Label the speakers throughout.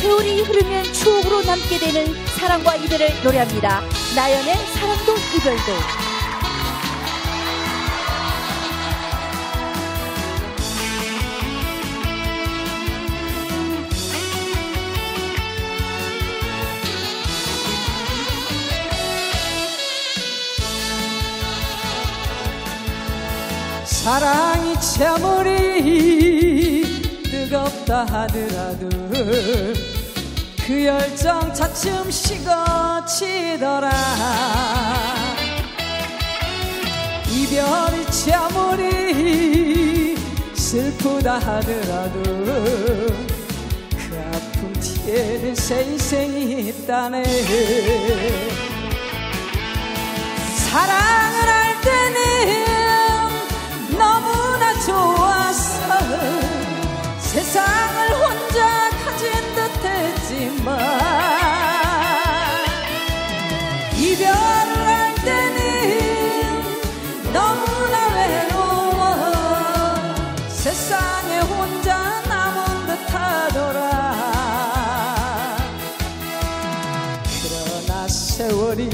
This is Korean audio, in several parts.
Speaker 1: 세월이 흐르면 추억으로 남게 되는 사랑과 이별을 노래합니다. 나연의 사랑도 이별도.
Speaker 2: 사랑이 참으리 뜨겁다 하더라도 그 열정 차츰 식어지더라. 이별이 참으리 슬프다 하더라도 그 아픔 뒤에는 새 인생이 있다네. 사랑을 할 때는 세상에 혼자 남은 듯 하더라. 그러나 세월이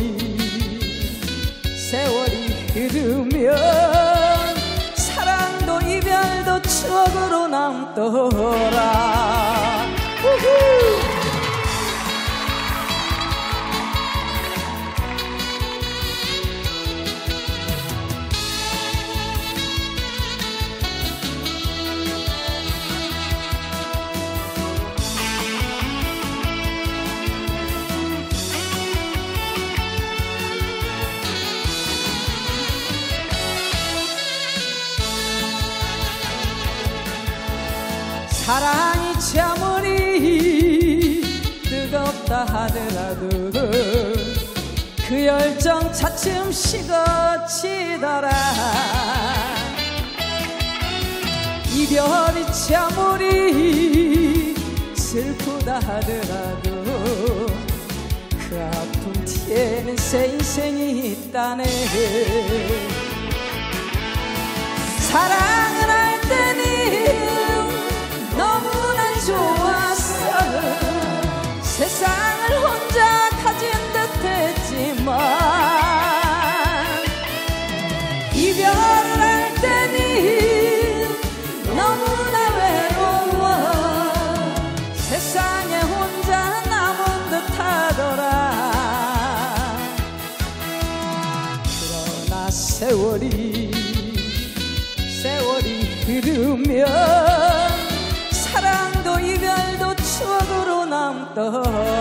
Speaker 2: 세월이 흐르면 사랑도 이별도 추억으로 남더라 사랑이 참으리 뜨겁다 하더라도 그 열정 차츰 식어지더라. 이별이 참으리 슬프다 하더라도 그 아픔 뒤에는 새 인생이 있다네. 사랑 세상을 혼자 가진 듯했지만 이별을 할 때는 너무나 외로워. 세상에 혼자 남은 듯하더라. 그러나 세월이 세월이 흐르면 사